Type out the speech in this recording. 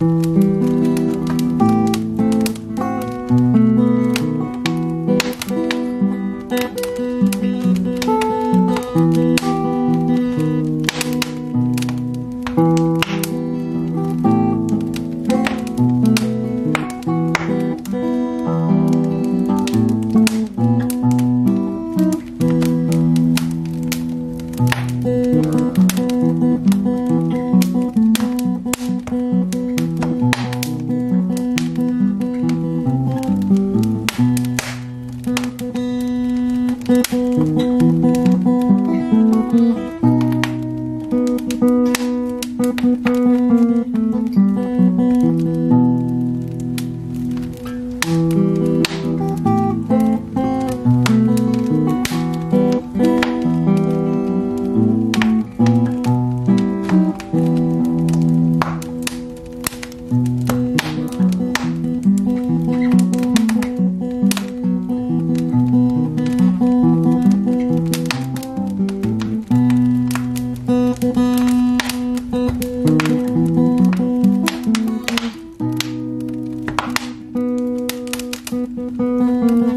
う Thank you. うん。